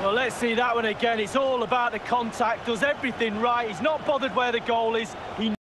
Well, let's see that one again. It's all about the contact, does everything right. He's not bothered where the goal is. He